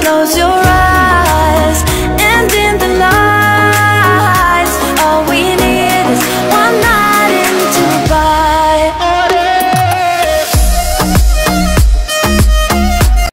close your eyes